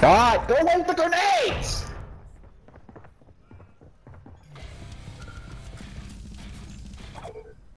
God, go away with the grenades!